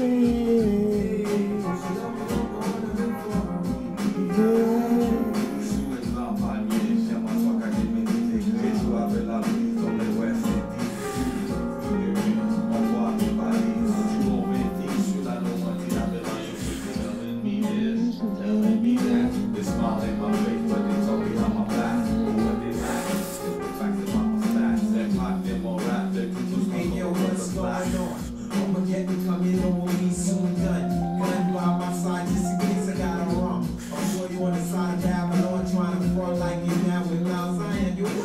see.